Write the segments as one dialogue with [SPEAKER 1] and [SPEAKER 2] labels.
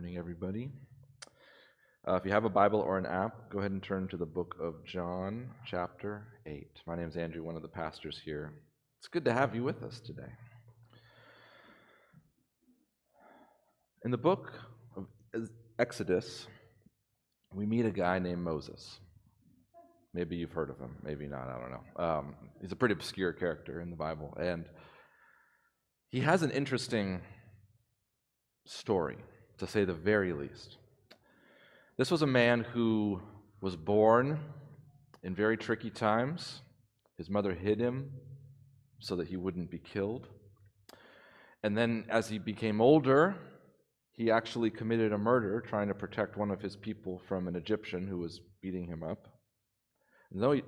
[SPEAKER 1] Morning, everybody. Uh, if you have a Bible or an app, go ahead and turn to the book of John, chapter 8. My name is Andrew, one of the pastors here. It's good to have you with us today. In the book of Exodus, we meet a guy named Moses. Maybe you've heard of him, maybe not, I don't know. Um, he's a pretty obscure character in the Bible, and he has an interesting story, to say the very least. This was a man who was born in very tricky times. His mother hid him so that he wouldn't be killed. And then, as he became older, he actually committed a murder trying to protect one of his people from an Egyptian who was beating him up.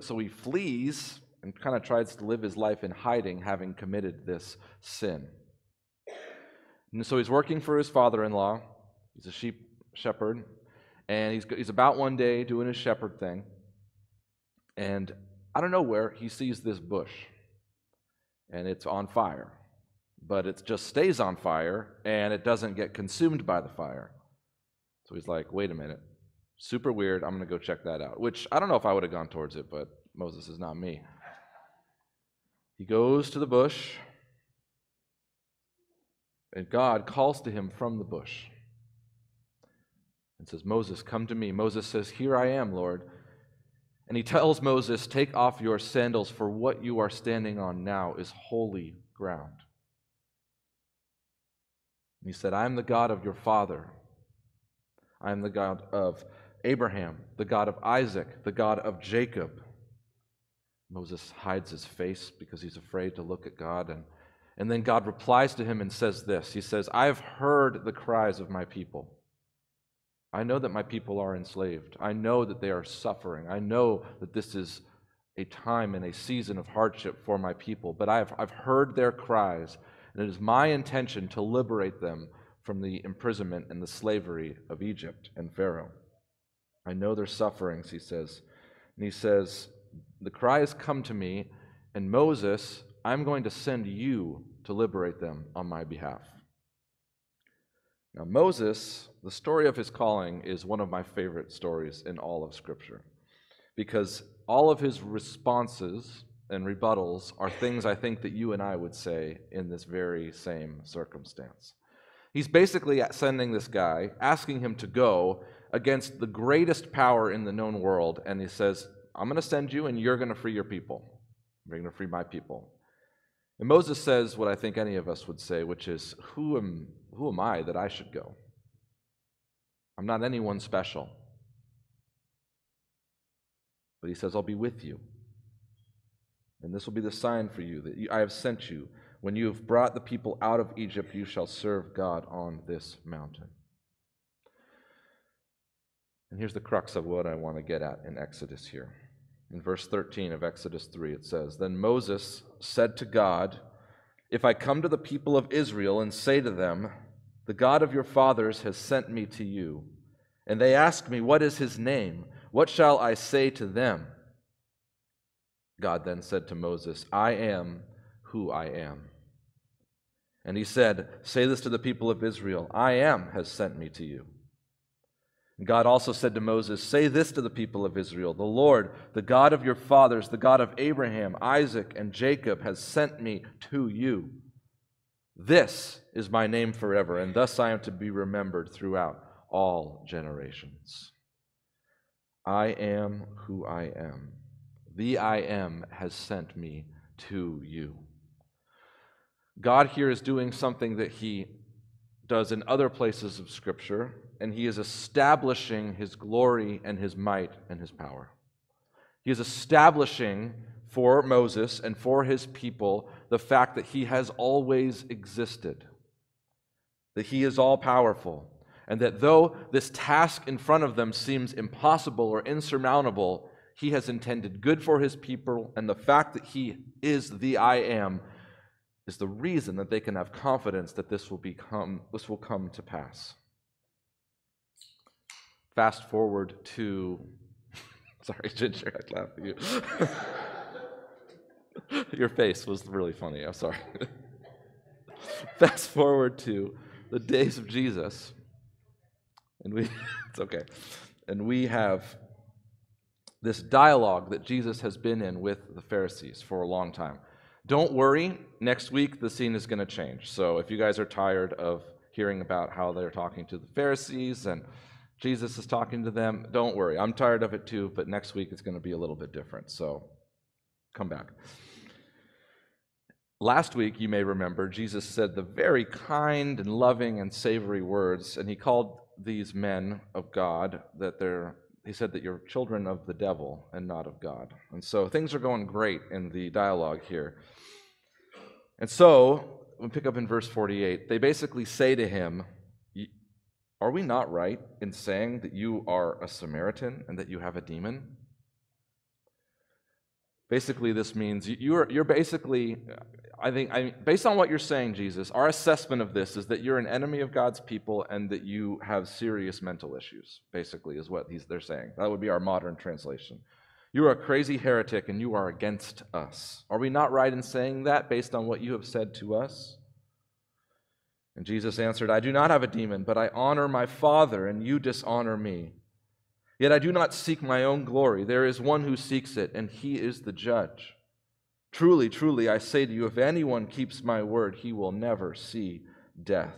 [SPEAKER 1] so he flees and kind of tries to live his life in hiding, having committed this sin. And so he's working for his father in law. He's a sheep shepherd. And he's, he's about one day doing his shepherd thing. And I don't know where he sees this bush. And it's on fire. But it just stays on fire and it doesn't get consumed by the fire. So he's like, wait a minute. Super weird. I'm going to go check that out. Which I don't know if I would have gone towards it, but Moses is not me. He goes to the bush and God calls to him from the bush and says, Moses, come to me. Moses says, Here I am, Lord. And he tells Moses, Take off your sandals, for what you are standing on now is holy ground. And he said, I am the God of your father. I am the God of Abraham, the God of Isaac, the God of Jacob. Moses hides his face because he's afraid to look at God and and then God replies to him and says this He says, I have heard the cries of my people. I know that my people are enslaved. I know that they are suffering. I know that this is a time and a season of hardship for my people. But I've, I've heard their cries, and it is my intention to liberate them from the imprisonment and the slavery of Egypt and Pharaoh. I know their sufferings, he says. And he says, The cry has come to me, and Moses, I'm going to send you to liberate them on my behalf. Now, Moses, the story of his calling is one of my favorite stories in all of Scripture because all of his responses and rebuttals are things I think that you and I would say in this very same circumstance. He's basically sending this guy, asking him to go against the greatest power in the known world, and he says, I'm going to send you, and you're going to free your people. You're going to free my people. And Moses says what I think any of us would say, which is, Who am, who am I that I should go? I'm not anyone special. But he says, I'll be with you. And this will be the sign for you that I have sent you. When you have brought the people out of Egypt, you shall serve God on this mountain. And here's the crux of what I want to get at in Exodus here. In verse 13 of Exodus 3, it says Then Moses said to God, If I come to the people of Israel and say to them, The God of your fathers has sent me to you, and they ask me, What is his name? What shall I say to them? God then said to Moses, I am who I am. And he said, Say this to the people of Israel I am has sent me to you. God also said to Moses, Say this to the people of Israel The Lord, the God of your fathers, the God of Abraham, Isaac, and Jacob, has sent me to you. This is my name forever, and thus I am to be remembered throughout all generations. I am who I am. The I am has sent me to you. God here is doing something that he does in other places of Scripture and he is establishing his glory and his might and his power. He is establishing for Moses and for his people the fact that he has always existed, that he is all powerful, and that though this task in front of them seems impossible or insurmountable, he has intended good for his people, and the fact that he is the I am is the reason that they can have confidence that this will become this will come to pass. Fast forward to, sorry, Ginger, I laughed at you. Your face was really funny. I'm sorry. Fast forward to the days of Jesus. And we, it's okay. And we have this dialogue that Jesus has been in with the Pharisees for a long time. Don't worry, next week the scene is going to change. So if you guys are tired of hearing about how they're talking to the Pharisees and Jesus is talking to them, don't worry. I'm tired of it too, but next week it's going to be a little bit different. So come back. Last week, you may remember, Jesus said the very kind and loving and savory words, and he called these men of God that they're, he said that you're children of the devil and not of God. And so things are going great in the dialogue here. And so, we pick up in verse 48. They basically say to him, Are we not right in saying that you are a Samaritan and that you have a demon? Basically, this means you're, you're basically I think, I, based on what you're saying, Jesus, our assessment of this is that you're an enemy of God's people and that you have serious mental issues, basically, is what they're saying. That would be our modern translation. You are a crazy heretic and you are against us. Are we not right in saying that based on what you have said to us? And Jesus answered, I do not have a demon, but I honor my Father, and you dishonor me. Yet I do not seek my own glory. There is one who seeks it, and he is the judge. Truly, truly, I say to you, if anyone keeps my word, he will never see death.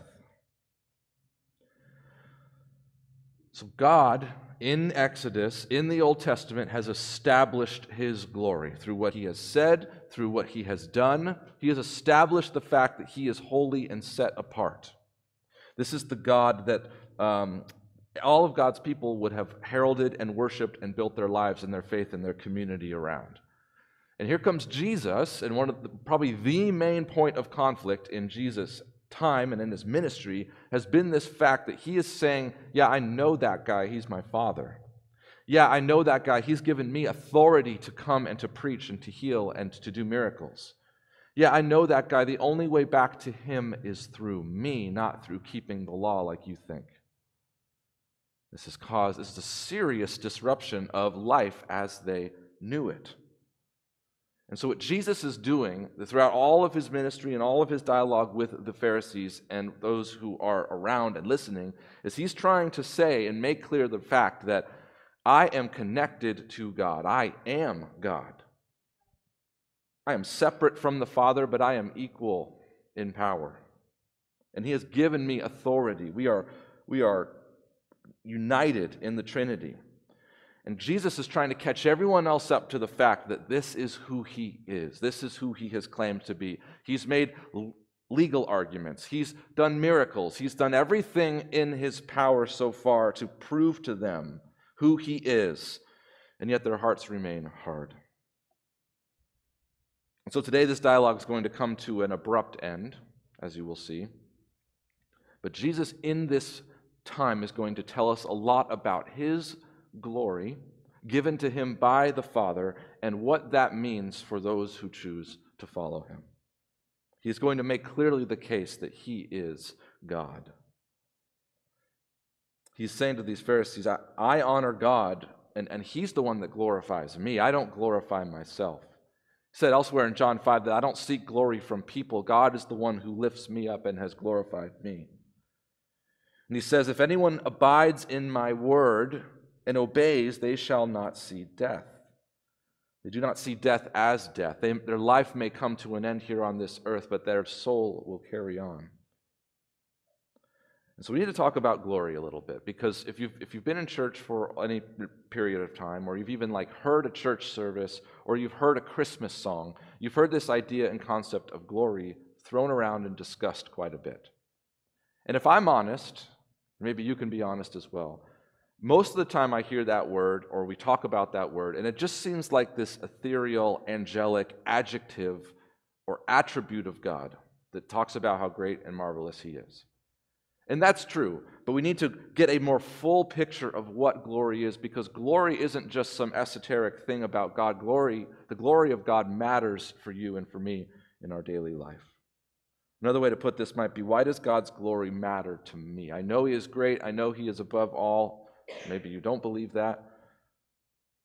[SPEAKER 1] So, God in Exodus, in the Old Testament, has established his glory through what he has said, through what he has done. He has established the fact that he is holy and set apart. This is the God that um, all of God's people would have heralded and worshiped and built their lives and their faith and their community around. And here comes Jesus, and one of the, probably the main point of conflict in Jesus' time and in his ministry has been this fact that he is saying, Yeah, I know that guy, he's my father. Yeah, I know that guy, he's given me authority to come and to preach and to heal and to do miracles. Yeah, I know that guy. The only way back to him is through me, not through keeping the law like you think. This has caused this is a serious disruption of life as they knew it. And so, what Jesus is doing throughout all of his ministry and all of his dialogue with the Pharisees and those who are around and listening is he's trying to say and make clear the fact that I am connected to God. I am God. I am separate from the Father, but I am equal in power. And he has given me authority. We are, we are united in the Trinity. And Jesus is trying to catch everyone else up to the fact that this is who he is. This is who he has claimed to be. He's made legal arguments, he's done miracles, he's done everything in his power so far to prove to them who he is. And yet their hearts remain hard. And so today, this dialogue is going to come to an abrupt end, as you will see. But Jesus, in this time, is going to tell us a lot about his glory given to him by the Father and what that means for those who choose to follow him. He's going to make clearly the case that he is God. He's saying to these Pharisees, I, I honor God, and, and he's the one that glorifies me. I don't glorify myself. He said elsewhere in John 5 that I don't seek glory from people. God is the one who lifts me up and has glorified me. And he says, If anyone abides in my word, and obeys, they shall not see death. They do not see death as death. They, their life may come to an end here on this earth, but their soul will carry on. And so we need to talk about glory a little bit because if you've, if you've been in church for any period of time, or you've even like heard a church service, or you've heard a Christmas song, you've heard this idea and concept of glory thrown around and discussed quite a bit. And if I'm honest, maybe you can be honest as well, most of the time I hear that word or we talk about that word, and it just seems like this ethereal, angelic adjective or attribute of God that talks about how great and marvelous He is. And that's true, but we need to get a more full picture of what glory is because glory isn't just some esoteric thing about God. Glory, the glory of God matters for you and for me in our daily life. Another way to put this might be why does God's glory matter to me? I know He is great, I know He is above all. Maybe you don't believe that.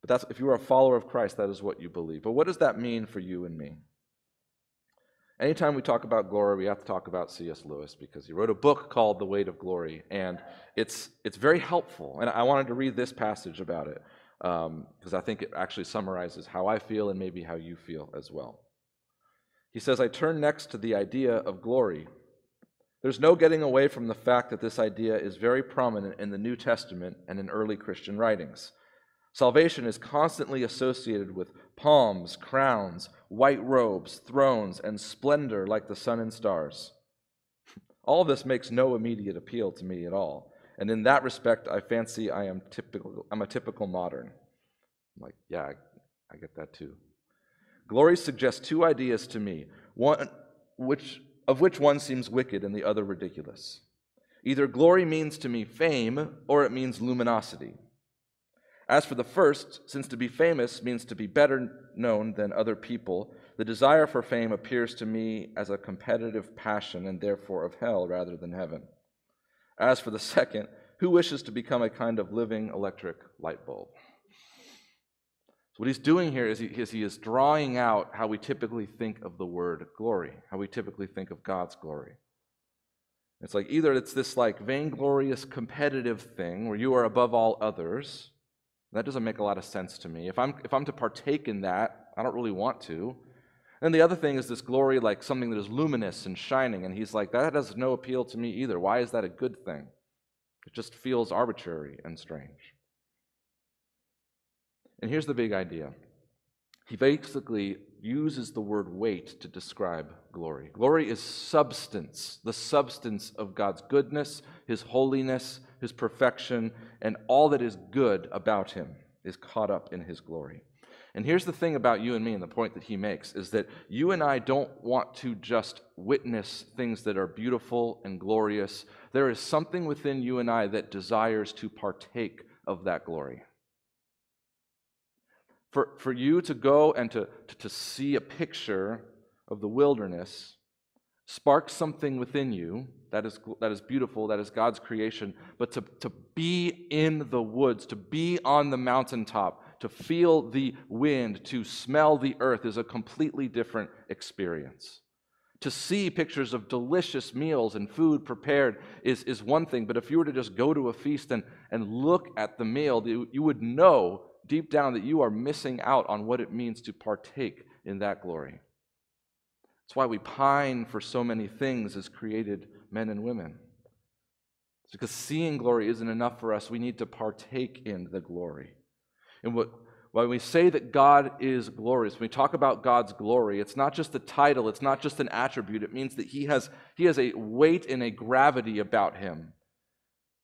[SPEAKER 1] But that's if you are a follower of Christ, that is what you believe. But what does that mean for you and me? Anytime we talk about glory, we have to talk about C.S. Lewis because he wrote a book called The Weight of Glory, and it's, it's very helpful. And I wanted to read this passage about it because um, I think it actually summarizes how I feel and maybe how you feel as well. He says, I turn next to the idea of glory. There's no getting away from the fact that this idea is very prominent in the New Testament and in early Christian writings. Salvation is constantly associated with palms, crowns, white robes, thrones, and splendor like the sun and stars. All this makes no immediate appeal to me at all. And in that respect, I fancy I am typical, I'm a typical modern. I'm like, yeah, I, I get that too. Glory suggests two ideas to me, one which, of which one seems wicked and the other ridiculous. Either glory means to me fame or it means luminosity. As for the first, since to be famous means to be better known than other people, the desire for fame appears to me as a competitive passion and therefore of hell rather than heaven. As for the second, who wishes to become a kind of living electric light bulb? What he's doing here is he, is he is drawing out how we typically think of the word glory, how we typically think of God's glory. It's like either it's this like vainglorious competitive thing where you are above all others, that doesn't make a lot of sense to me. If I'm, if I'm to partake in that, I don't really want to. And the other thing is this glory, like something that is luminous and shining. And he's like, that has no appeal to me either. Why is that a good thing? It just feels arbitrary and strange. And here's the big idea he basically uses the word weight to describe glory. Glory is substance, the substance of God's goodness, His holiness, His perfection, and all that is good about Him is caught up in His glory. And here's the thing about you and me, and the point that he makes is that you and I don't want to just witness things that are beautiful and glorious. There is something within you and I that desires to partake of that glory. For, for you to go and to, to, to see a picture of the wilderness sparks something within you that is, that is beautiful, that is God's creation, but to, to be in the woods, to be on the mountaintop, to feel the wind, to smell the earth is a completely different experience. To see pictures of delicious meals and food prepared is, is one thing, but if you were to just go to a feast and, and look at the meal, you, you would know deep down that you are missing out on what it means to partake in that glory. That's why we pine for so many things as created men and women. It's because seeing glory isn't enough for us. We need to partake in the glory. And what, when we say that God is glorious, when we talk about God's glory, it's not just a title, it's not just an attribute. It means that He has, he has a weight and a gravity about Him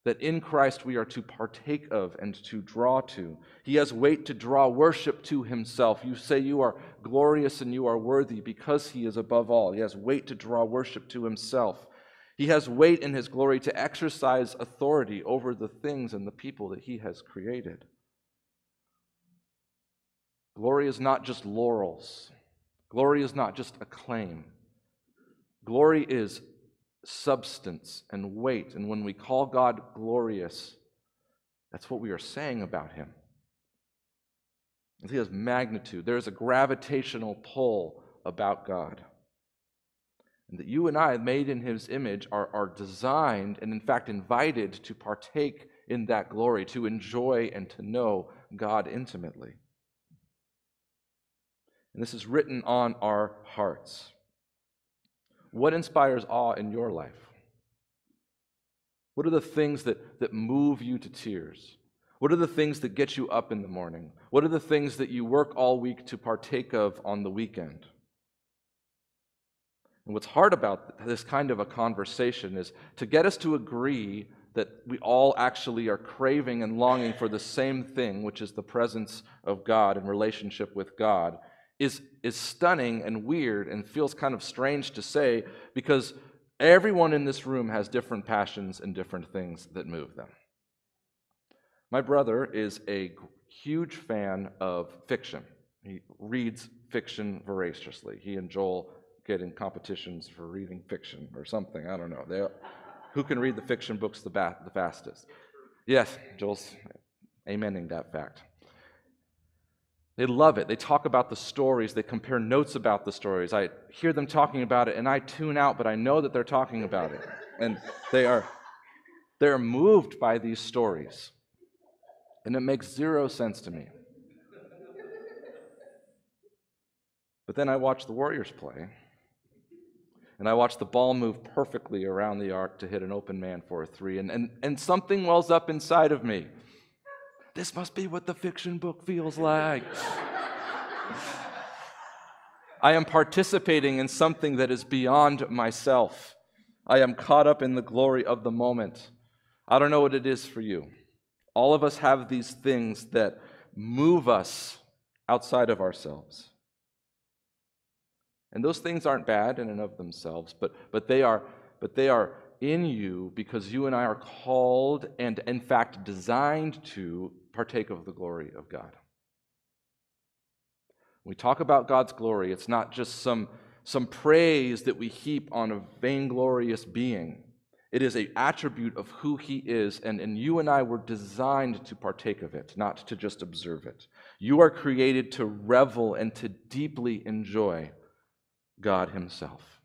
[SPEAKER 1] that in Christ we are to partake of and to draw to. He has weight to draw worship to himself. You say you are glorious and you are worthy because he is above all. He has weight to draw worship to himself. He has weight in his glory to exercise authority over the things and the people that he has created. Glory is not just laurels. Glory is not just acclaim. Glory is substance and weight. And when we call God glorious, that's what we are saying about him. He has magnitude. There is a gravitational pull about God. And that you and I, made in his image, are, are designed and, in fact, invited to partake in that glory, to enjoy and to know God intimately. And this is written on our hearts. What inspires awe in your life? What are the things that, that move you to tears? What are the things that get you up in the morning? What are the things that you work all week to partake of on the weekend? And what's hard about this kind of a conversation is to get us to agree that we all actually are craving and longing for the same thing, which is the presence of God and relationship with God, is, is stunning and weird and feels kind of strange to say because everyone in this room has different passions and different things that move them. My brother is a huge fan of fiction. He reads fiction voraciously. He and Joel get in competitions for reading fiction or something. I don't know. They, who can read the fiction books the, ba- the fastest? Yes, Joel's amening that fact. They love it. They talk about the stories. They compare notes about the stories. I hear them talking about it and I tune out, but I know that they're talking about it. And they are they're moved by these stories. And it makes zero sense to me. But then I watch the Warriors play. And I watch the ball move perfectly around the arc to hit an open man for a three. And, and, and something wells up inside of me. This must be what the fiction book feels like. I am participating in something that is beyond myself. I am caught up in the glory of the moment. I don't know what it is for you. All of us have these things that move us outside of ourselves. And those things aren't bad in and of themselves, but, but, they are, but they are in you because you and I are called and, in fact, designed to partake of the glory of God. When we talk about God's glory, it's not just some, some praise that we heap on a vainglorious being. It is an attribute of who he is, and, and you and I were designed to partake of it, not to just observe it. You are created to revel and to deeply enjoy God himself.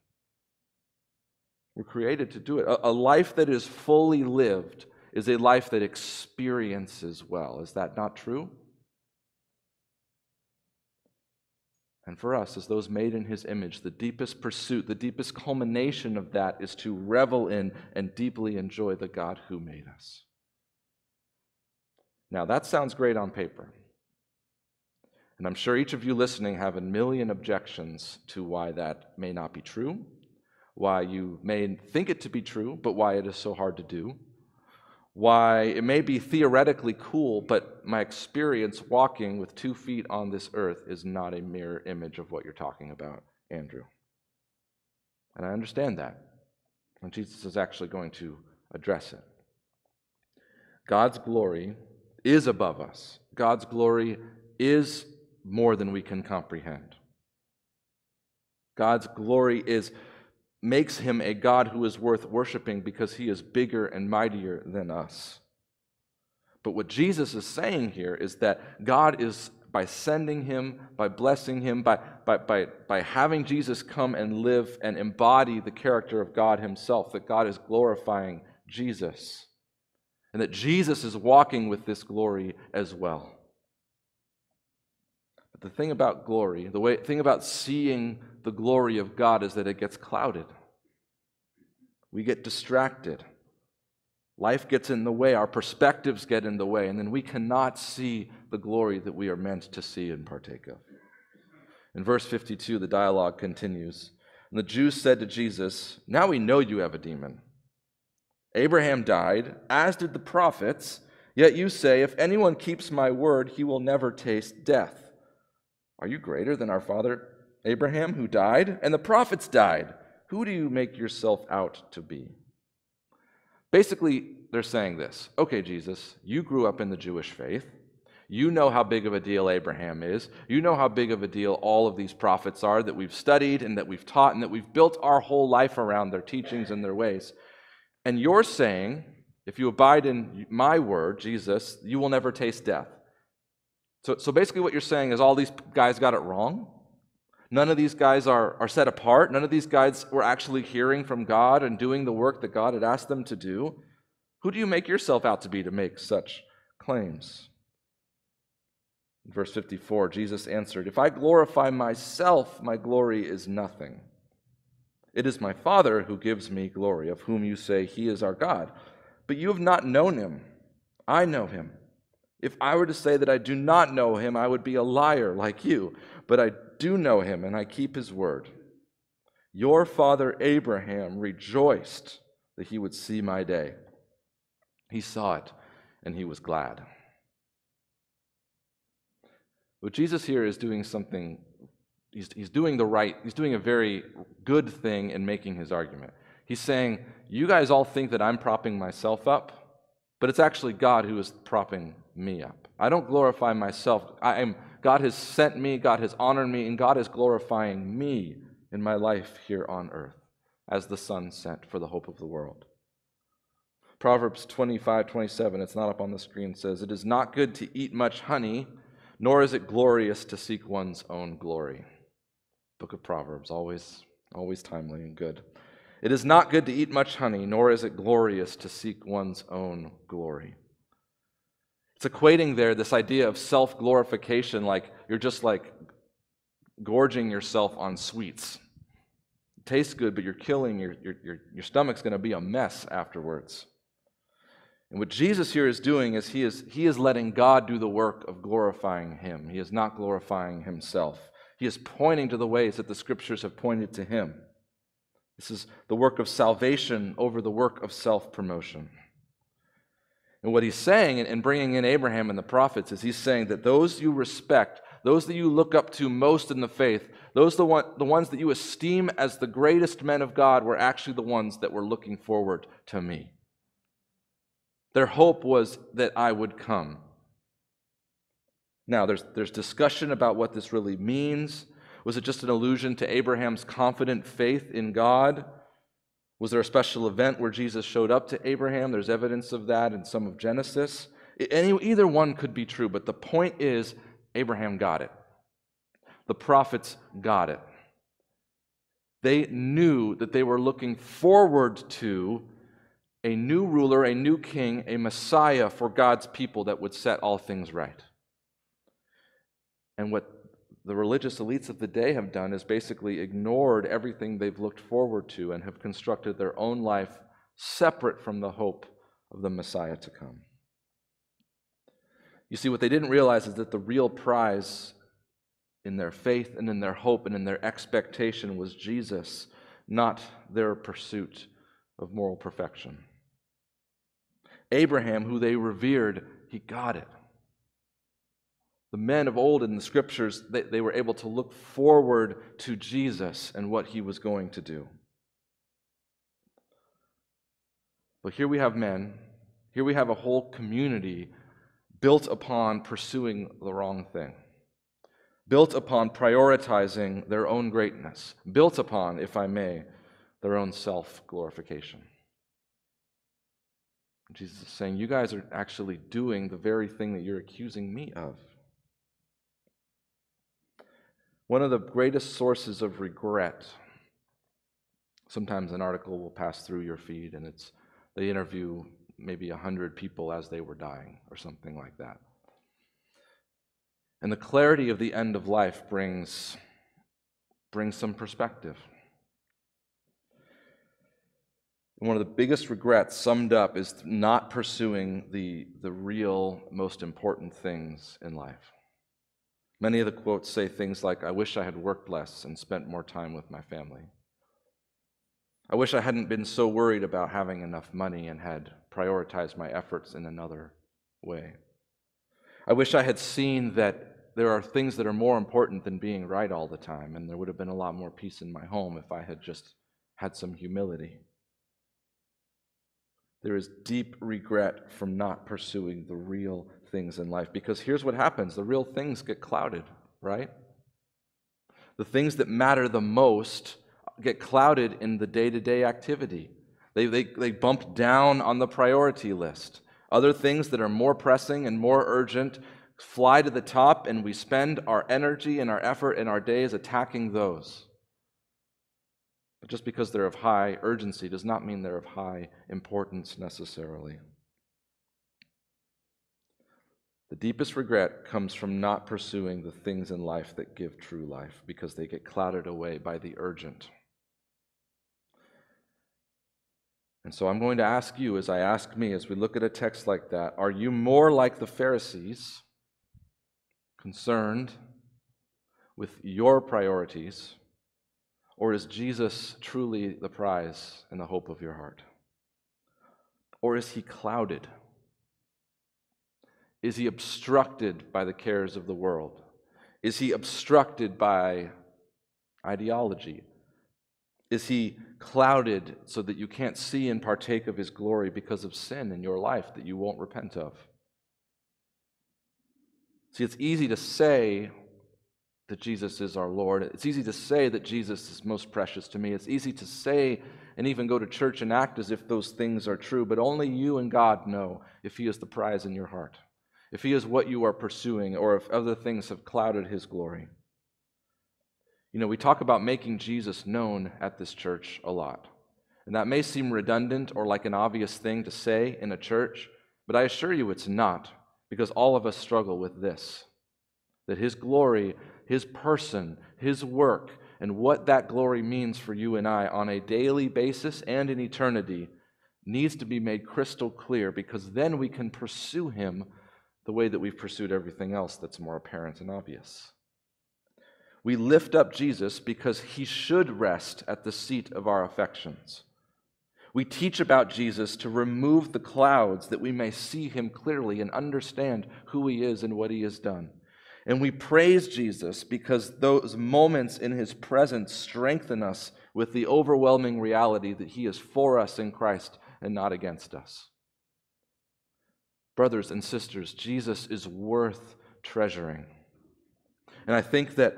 [SPEAKER 1] We're created to do it. A, a life that is fully lived is a life that experiences well. Is that not true? And for us, as those made in his image, the deepest pursuit, the deepest culmination of that is to revel in and deeply enjoy the God who made us. Now, that sounds great on paper. And I'm sure each of you listening have a million objections to why that may not be true, why you may think it to be true, but why it is so hard to do why it may be theoretically cool, but my experience walking with two feet on this earth is not a mirror image of what you're talking about, Andrew. And I understand that. And Jesus is actually going to address it. God's glory is above us, God's glory is more than we can comprehend. God's glory is makes him a God who is worth worshiping because he is bigger and mightier than us. But what Jesus is saying here is that God is, by sending him, by blessing him, by, by, by, by having Jesus come and live and embody the character of God himself, that God is glorifying Jesus. And that Jesus is walking with this glory as well. The thing about glory, the way, thing about seeing the glory of God is that it gets clouded. We get distracted. Life gets in the way, our perspectives get in the way, and then we cannot see the glory that we are meant to see and partake of. In verse 52, the dialogue continues. And the Jews said to Jesus, Now we know you have a demon. Abraham died, as did the prophets, yet you say, If anyone keeps my word, he will never taste death. Are you greater than our father Abraham, who died? And the prophets died. Who do you make yourself out to be? Basically, they're saying this Okay, Jesus, you grew up in the Jewish faith. You know how big of a deal Abraham is. You know how big of a deal all of these prophets are that we've studied and that we've taught and that we've built our whole life around their teachings and their ways. And you're saying, if you abide in my word, Jesus, you will never taste death. So, so basically, what you're saying is all these guys got it wrong. None of these guys are, are set apart. None of these guys were actually hearing from God and doing the work that God had asked them to do. Who do you make yourself out to be to make such claims? In verse 54, Jesus answered, If I glorify myself, my glory is nothing. It is my Father who gives me glory, of whom you say he is our God. But you have not known him. I know him. If I were to say that I do not know him, I would be a liar like you. But I do know him and I keep his word. Your father Abraham rejoiced that he would see my day. He saw it and he was glad. But Jesus here is doing something, he's, he's doing the right, he's doing a very good thing in making his argument. He's saying, You guys all think that I'm propping myself up, but it's actually God who is propping me up. I don't glorify myself. I am God has sent me, God has honored me, and God is glorifying me in my life here on earth as the Son sent for the hope of the world. Proverbs 25, 27, it's not up on the screen, says, It is not good to eat much honey, nor is it glorious to seek one's own glory. Book of Proverbs, always, always timely and good. It is not good to eat much honey, nor is it glorious to seek one's own glory. It's equating there this idea of self glorification, like you're just like gorging yourself on sweets. It tastes good, but you're killing your, your, your, your stomach's going to be a mess afterwards. And what Jesus here is doing is he, is he is letting God do the work of glorifying him. He is not glorifying himself. He is pointing to the ways that the scriptures have pointed to him. This is the work of salvation over the work of self promotion. And what he's saying in bringing in Abraham and the prophets is he's saying that those you respect, those that you look up to most in the faith, those the, one, the ones that you esteem as the greatest men of God were actually the ones that were looking forward to me. Their hope was that I would come. Now, there's, there's discussion about what this really means. Was it just an allusion to Abraham's confident faith in God? Was there a special event where Jesus showed up to Abraham? There's evidence of that in some of Genesis. Any, either one could be true, but the point is Abraham got it. The prophets got it. They knew that they were looking forward to a new ruler, a new king, a Messiah for God's people that would set all things right. And what the religious elites of the day have done is basically ignored everything they've looked forward to and have constructed their own life separate from the hope of the Messiah to come. You see, what they didn't realize is that the real prize in their faith and in their hope and in their expectation was Jesus, not their pursuit of moral perfection. Abraham, who they revered, he got it. The men of old in the scriptures, they, they were able to look forward to Jesus and what he was going to do. But here we have men, here we have a whole community built upon pursuing the wrong thing, built upon prioritizing their own greatness, built upon, if I may, their own self glorification. Jesus is saying, You guys are actually doing the very thing that you're accusing me of. One of the greatest sources of regret, sometimes an article will pass through your feed and it's they interview maybe 100 people as they were dying or something like that. And the clarity of the end of life brings, brings some perspective. one of the biggest regrets summed up is not pursuing the, the real, most important things in life. Many of the quotes say things like, I wish I had worked less and spent more time with my family. I wish I hadn't been so worried about having enough money and had prioritized my efforts in another way. I wish I had seen that there are things that are more important than being right all the time, and there would have been a lot more peace in my home if I had just had some humility. There is deep regret from not pursuing the real things in life because here's what happens the real things get clouded, right? The things that matter the most get clouded in the day to day activity. They, they, they bump down on the priority list. Other things that are more pressing and more urgent fly to the top, and we spend our energy and our effort and our days attacking those. But just because they're of high urgency does not mean they're of high importance necessarily. The deepest regret comes from not pursuing the things in life that give true life because they get clouded away by the urgent. And so I'm going to ask you, as I ask me, as we look at a text like that, are you more like the Pharisees, concerned with your priorities? Or is Jesus truly the prize and the hope of your heart? Or is he clouded? Is he obstructed by the cares of the world? Is he obstructed by ideology? Is he clouded so that you can't see and partake of his glory because of sin in your life that you won't repent of? See, it's easy to say that Jesus is our Lord. It's easy to say that Jesus is most precious to me. It's easy to say and even go to church and act as if those things are true, but only you and God know if He is the prize in your heart. If he is what you are pursuing, or if other things have clouded his glory. You know, we talk about making Jesus known at this church a lot. And that may seem redundant or like an obvious thing to say in a church, but I assure you it's not, because all of us struggle with this that his glory, his person, his work, and what that glory means for you and I on a daily basis and in eternity needs to be made crystal clear because then we can pursue him the way that we've pursued everything else that's more apparent and obvious. We lift up Jesus because he should rest at the seat of our affections. We teach about Jesus to remove the clouds that we may see him clearly and understand who he is and what he has done. And we praise Jesus because those moments in his presence strengthen us with the overwhelming reality that he is for us in Christ and not against us. Brothers and sisters, Jesus is worth treasuring. And I think that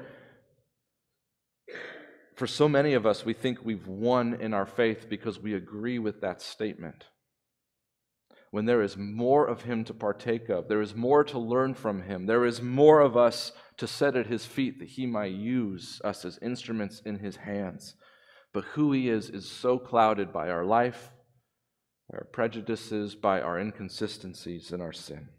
[SPEAKER 1] for so many of us, we think we've won in our faith because we agree with that statement. When there is more of Him to partake of, there is more to learn from Him, there is more of us to set at His feet that He might use us as instruments in His hands. But who He is is so clouded by our life, our prejudices, by our inconsistencies, and our sin.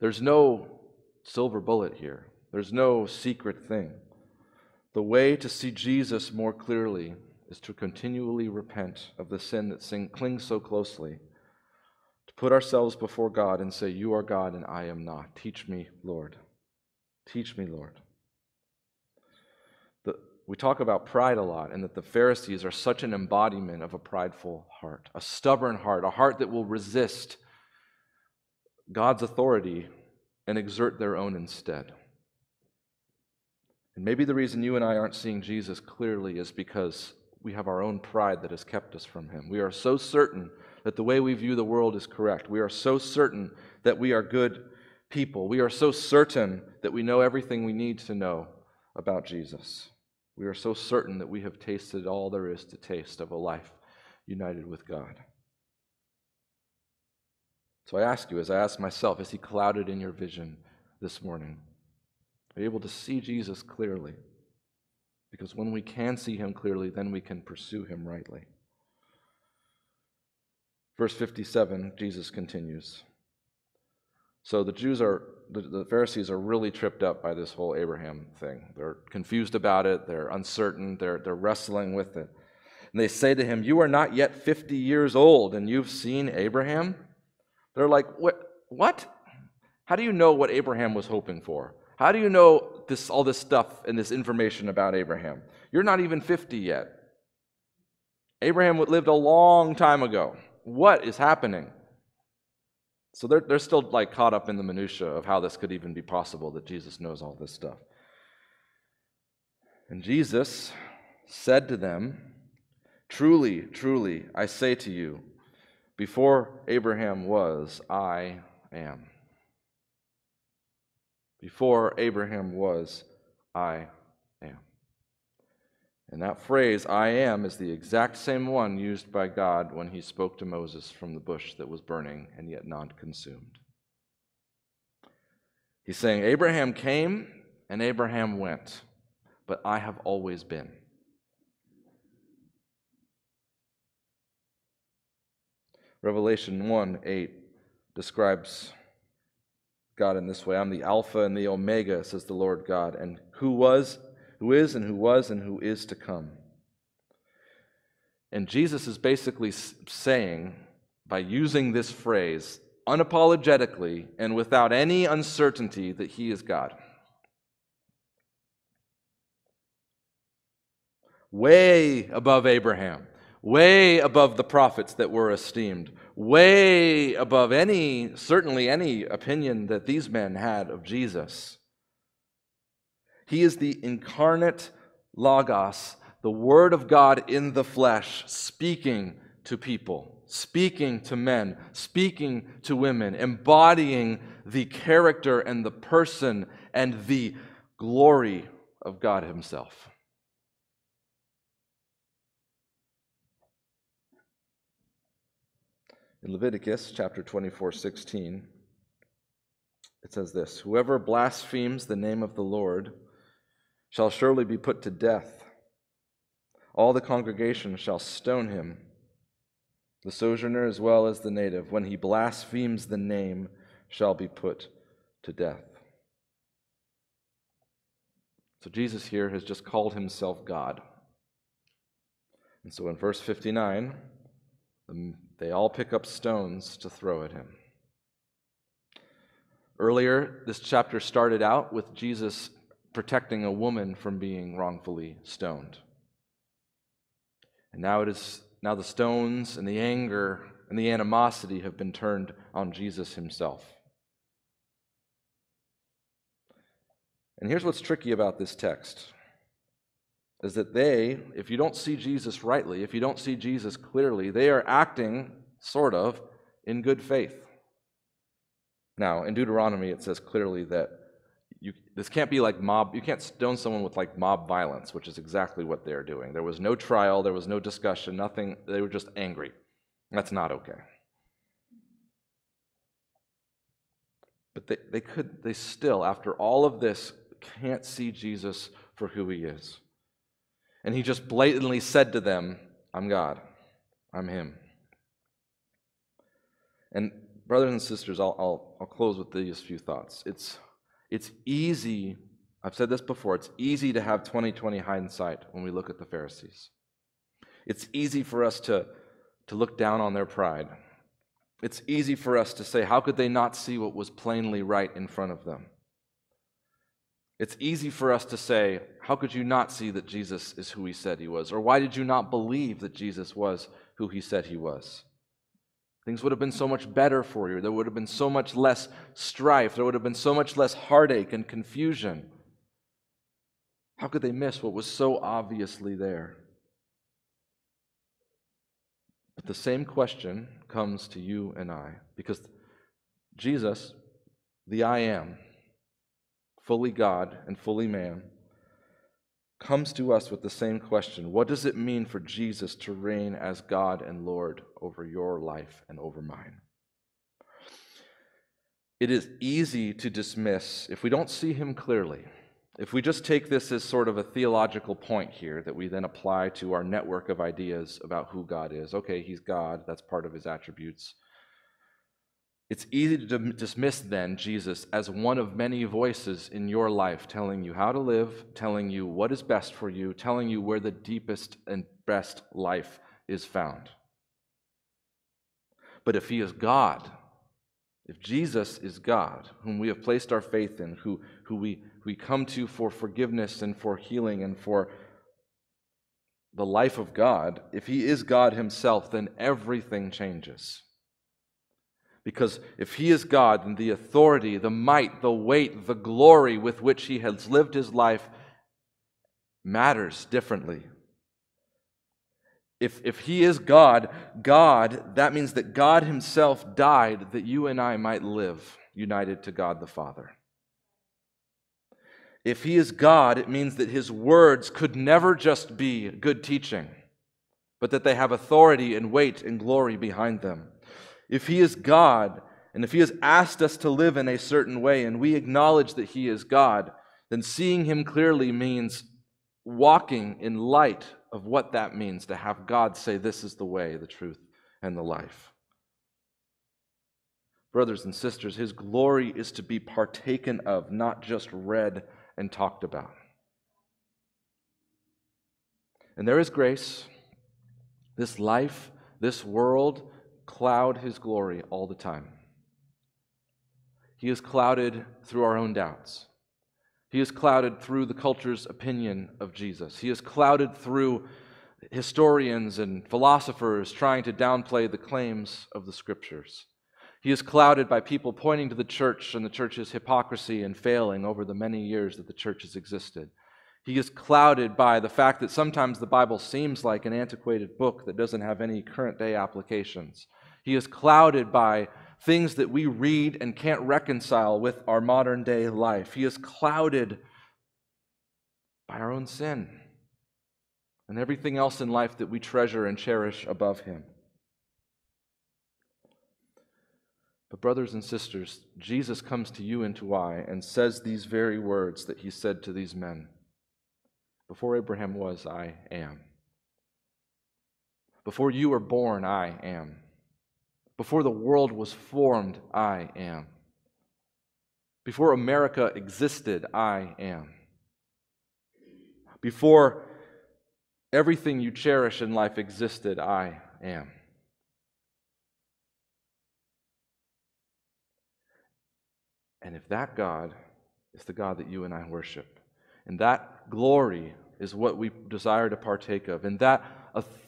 [SPEAKER 1] There's no silver bullet here, there's no secret thing. The way to see Jesus more clearly is to continually repent of the sin that sin clings so closely, to put ourselves before God and say, You are God and I am not. Teach me, Lord. Teach me, Lord. We talk about pride a lot, and that the Pharisees are such an embodiment of a prideful heart, a stubborn heart, a heart that will resist God's authority and exert their own instead. And maybe the reason you and I aren't seeing Jesus clearly is because we have our own pride that has kept us from him. We are so certain that the way we view the world is correct. We are so certain that we are good people. We are so certain that we know everything we need to know about Jesus. We are so certain that we have tasted all there is to taste of a life united with God. So I ask you, as I ask myself, is he clouded in your vision this morning? Are you able to see Jesus clearly? Because when we can see him clearly, then we can pursue him rightly. Verse 57, Jesus continues. So the Jews are, the, the, Pharisees are really tripped up by this whole Abraham thing. They're confused about it, they're uncertain, they're, they're wrestling with it. And they say to him, You are not yet 50 years old, and you've seen Abraham? They're like, What? What? How do you know what Abraham was hoping for? How do you know this, all this stuff and this information about Abraham? You're not even 50 yet. Abraham lived a long time ago. What is happening? So they're, they're still like caught up in the minutia of how this could even be possible that Jesus knows all this stuff. And Jesus said to them, Truly, truly, I say to you, before Abraham was, I am. Before Abraham was, I am. And that phrase, I am, is the exact same one used by God when he spoke to Moses from the bush that was burning and yet not consumed. He's saying, Abraham came and Abraham went, but I have always been. Revelation 1 8 describes God in this way I'm the Alpha and the Omega, says the Lord God, and who was, who is, and who was, and who is to come. And Jesus is basically saying, by using this phrase, unapologetically and without any uncertainty, that he is God. Way above Abraham, way above the prophets that were esteemed, way above any, certainly any opinion that these men had of Jesus. He is the incarnate Logos, the Word of God in the flesh, speaking to people, speaking to men, speaking to women, embodying the character and the person and the glory of God Himself. In Leviticus chapter 24, 16, it says this Whoever blasphemes the name of the Lord shall surely be put to death. All the congregation shall stone him, the sojourner as well as the native. When he blasphemes the name, shall be put to death. So Jesus here has just called himself God. And so in verse 59, um, they all pick up stones to throw at him. Earlier, this chapter started out with Jesus protecting a woman from being wrongfully stoned. And now it is now the stones and the anger and the animosity have been turned on Jesus himself. And here's what's tricky about this text is that they, if you don't see Jesus rightly, if you don't see Jesus clearly, they are acting sort of in good faith. Now, in Deuteronomy, it says clearly that you, this can't be like mob, you can't stone someone with like mob violence, which is exactly what they're doing. There was no trial, there was no discussion, nothing, they were just angry. That's not okay. But they, they could, they still, after all of this, can't see Jesus for who he is. And he just blatantly said to them, I'm God, I'm him. And brothers and sisters, I'll, I'll, I'll close with these few thoughts. It's, it's easy, I've said this before, it's easy to have 2020 hindsight when we look at the Pharisees. It's easy for us to, to look down on their pride. It's easy for us to say, how could they not see what was plainly right in front of them? It's easy for us to say, how could you not see that Jesus is who he said he was? Or why did you not believe that Jesus was who he said he was? Things would have been so much better for you. There would have been so much less strife. There would have been so much less heartache and confusion. How could they miss what was so obviously there? But the same question comes to you and I because Jesus, the I am, fully God and fully man, comes to us with the same question What does it mean for Jesus to reign as God and Lord over your life and over mine? It is easy to dismiss if we don't see him clearly. If we just take this as sort of a theological point here that we then apply to our network of ideas about who God is. Okay, he's God, that's part of his attributes. It's easy to dismiss then Jesus as one of many voices in your life telling you how to live, telling you what is best for you, telling you where the deepest and best life is found. But if he is God, if Jesus is God, whom we have placed our faith in, who, who we, we come to for forgiveness and for healing and for the life of God, if he is God himself, then everything changes. Because if he is God, then the authority, the might, the weight, the glory with which he has lived his life matters differently. If, if he is God, God, that means that God himself died that you and I might live united to God the Father. If he is God, it means that his words could never just be good teaching, but that they have authority and weight and glory behind them if He is God, and if He has asked us to live in a certain way, and we acknowledge that He is God, then seeing Him clearly means walking in light of what that means to have God say, This is the way, the truth, and the life. Brothers and sisters, His glory is to be partaken of, not just read and talked about. And there is grace. This life, this world, cloud his glory all the time. He is clouded through our own doubts. He is clouded through the culture's opinion of Jesus. He is clouded through historians and philosophers trying to downplay the claims of the scriptures. He is clouded by people pointing to the church and the church's hypocrisy and failing over the many years that the church has existed. He is clouded by the fact that sometimes the Bible seems like an antiquated book that doesn't have any current day applications. He is clouded by things that we read and can't reconcile with our modern day life. He is clouded by our own sin and everything else in life that we treasure and cherish above Him. But, brothers and sisters, Jesus comes to you and to I and says these very words that he said to these men Before Abraham was, I am. Before you were born, I am. Before the world was formed, I am. Before America existed, I am. Before everything you cherish in life existed, I am. And if that God is the God that you and I worship, and that glory is what we desire to partake of, and that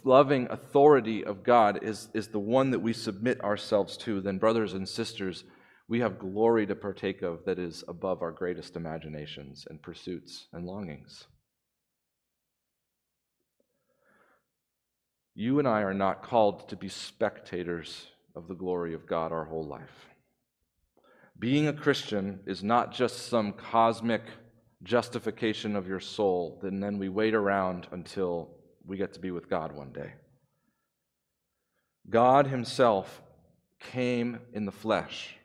[SPEAKER 1] loving authority of God is, is the one that we submit ourselves to, then, brothers and sisters, we have glory to partake of that is above our greatest imaginations and pursuits and longings. You and I are not called to be spectators of the glory of God our whole life. Being a Christian is not just some cosmic justification of your soul, and then we wait around until we get to be with God one day. God Himself came in the flesh.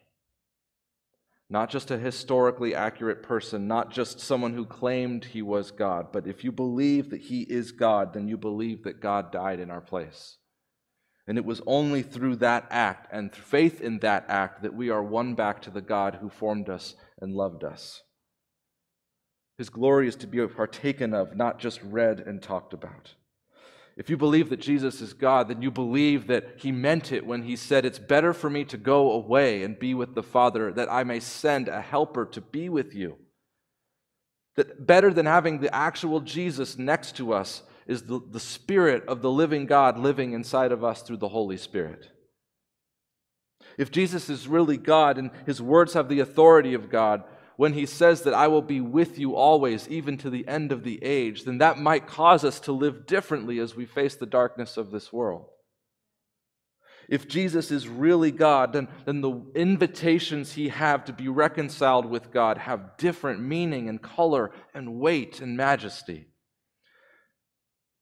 [SPEAKER 1] Not just a historically accurate person, not just someone who claimed he was God, but if you believe that he is God, then you believe that God died in our place. And it was only through that act and faith in that act that we are won back to the God who formed us and loved us. His glory is to be partaken of, not just read and talked about. If you believe that Jesus is God, then you believe that He meant it when He said, It's better for me to go away and be with the Father, that I may send a helper to be with you. That better than having the actual Jesus next to us is the, the Spirit of the living God living inside of us through the Holy Spirit. If Jesus is really God and his words have the authority of God, when he says that I will be with you always, even to the end of the age, then that might cause us to live differently as we face the darkness of this world. If Jesus is really God, then, then the invitations he have to be reconciled with God have different meaning and color and weight and majesty.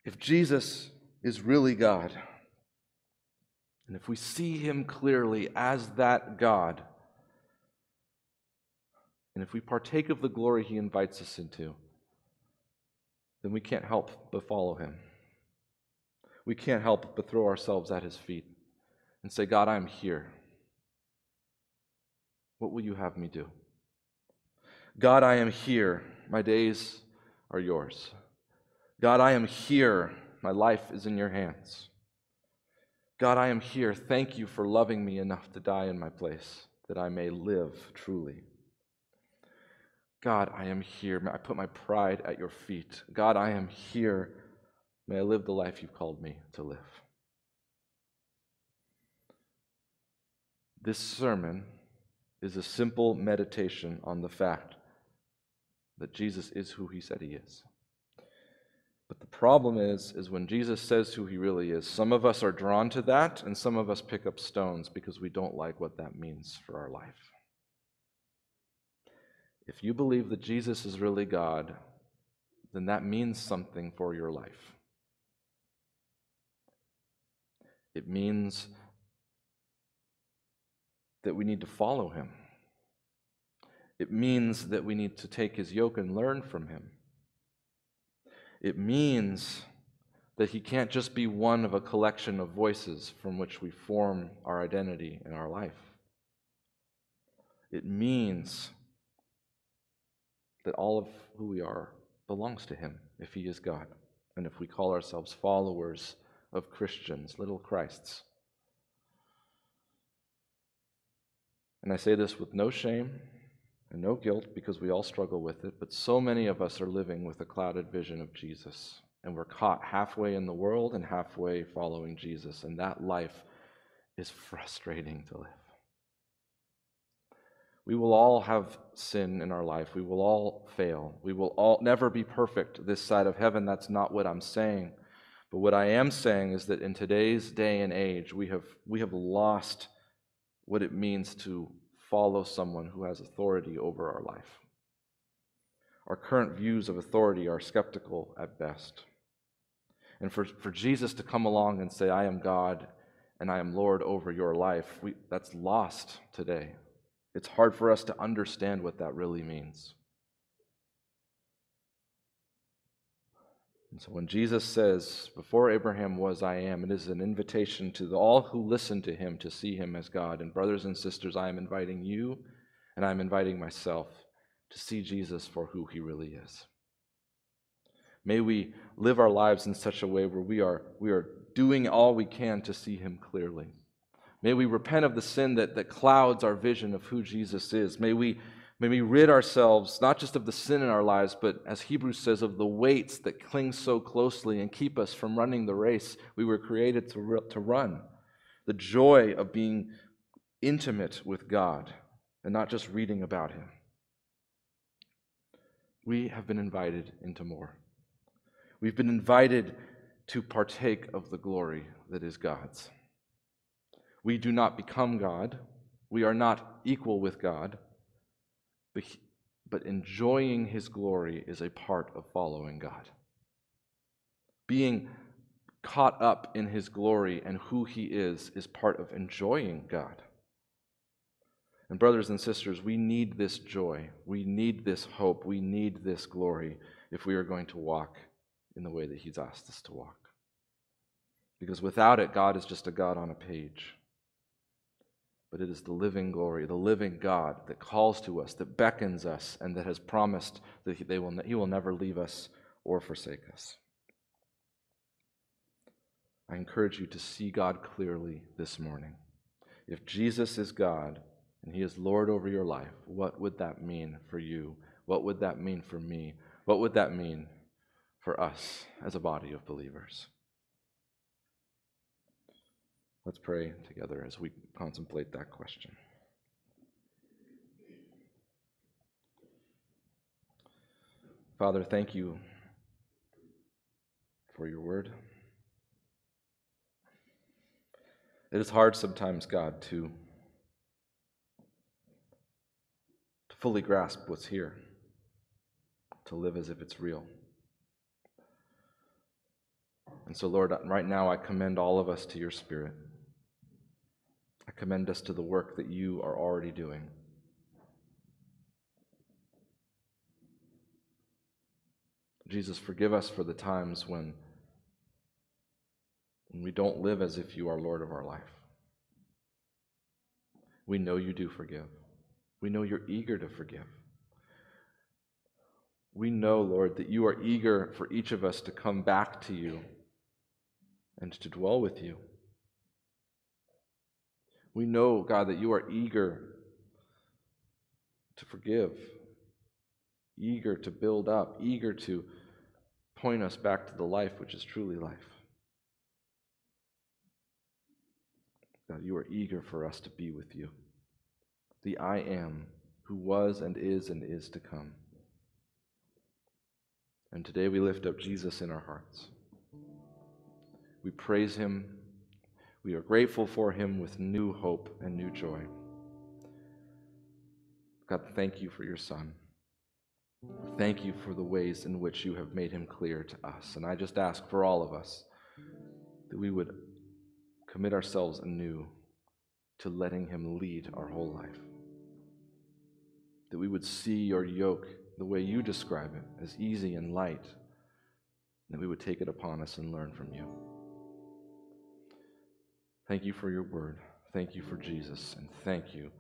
[SPEAKER 1] If Jesus is really God, and if we see him clearly as that God, and if we partake of the glory he invites us into, then we can't help but follow him. We can't help but throw ourselves at his feet and say, God, I'm here. What will you have me do? God, I am here. My days are yours. God, I am here. My life is in your hands. God, I am here. Thank you for loving me enough to die in my place that I may live truly. God, I am here. I put my pride at your feet. God, I am here. May I live the life you've called me to live. This sermon is a simple meditation on the fact that Jesus is who he said he is. But the problem is, is when Jesus says who he really is, some of us are drawn to that, and some of us pick up stones because we don't like what that means for our life. If you believe that Jesus is really God, then that means something for your life. It means that we need to follow him. It means that we need to take his yoke and learn from him. It means that he can't just be one of a collection of voices from which we form our identity in our life. It means that all of who we are belongs to him if he is God, and if we call ourselves followers of Christians, little Christs. And I say this with no shame and no guilt because we all struggle with it, but so many of us are living with a clouded vision of Jesus. And we're caught halfway in the world and halfway following Jesus. And that life is frustrating to live. We will all have sin in our life. We will all fail. We will all never be perfect this side of heaven. That's not what I'm saying. But what I am saying is that in today's day and age, we have, we have lost what it means to follow someone who has authority over our life. Our current views of authority are skeptical at best. And for, for Jesus to come along and say, I am God, and I am Lord over your life, we, that's lost today. It's hard for us to understand what that really means. And so when Jesus says, Before Abraham was, I am, it is an invitation to all who listen to him to see him as God. And brothers and sisters, I am inviting you and I'm inviting myself to see Jesus for who he really is. May we live our lives in such a way where we are, we are doing all we can to see him clearly. May we repent of the sin that, that clouds our vision of who Jesus is. May we May we rid ourselves not just of the sin in our lives, but as Hebrews says, of the weights that cling so closely and keep us from running the race we were created to, to run. The joy of being intimate with God and not just reading about Him. We have been invited into more. We've been invited to partake of the glory that is God's. We do not become God, we are not equal with God but, but enjoying his glory is a part of following God. Being caught up in his glory and who he is is part of enjoying God. And, brothers and sisters, we need this joy. We need this hope. We need this glory if we are going to walk in the way that he's asked us to walk. Because without it, God is just a God on a page but it is the living glory, the living God that calls to us, that beckons us, and that has promised that he, will, he will never leave us or forsake us. I encourage you to see God clearly this morning. If Jesus is God and He is Lord over your life, what would that mean for you? What would that mean for me? What would that mean for us as a body of believers? Let's pray together as we contemplate that question. Father, thank you for your word. It is hard sometimes, God, to, to fully grasp what's here, to live as if it's real. And so, Lord, right now I commend all of us to your Spirit. Commend us to the work that you are already doing. Jesus, forgive us for the times when, when we don't live as if you are Lord of our life. We know you do forgive. We know you're eager to forgive. We know, Lord, that you are eager for each of us to come back to you and to dwell with you. We know, God, that you are eager to forgive, eager to build up, eager to point us back to the life which is truly life. God, you are eager for us to be with you. The I am who was and is and is to come. And today we lift up Jesus in our hearts. We praise him we are grateful for him with new hope and new joy. God, thank you for your Son. Thank you for the ways in which you have made him clear to us. And I just ask for all of us that we would commit ourselves anew to letting him lead our whole life. That we would see your yoke the way you describe it as easy and light. That we would take it upon us and learn from you. Thank you for your word. Thank you for Jesus. And thank you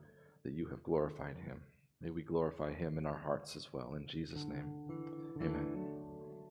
[SPEAKER 1] that you have glorified him. May we glorify him in our hearts as well. In Jesus' name, amen.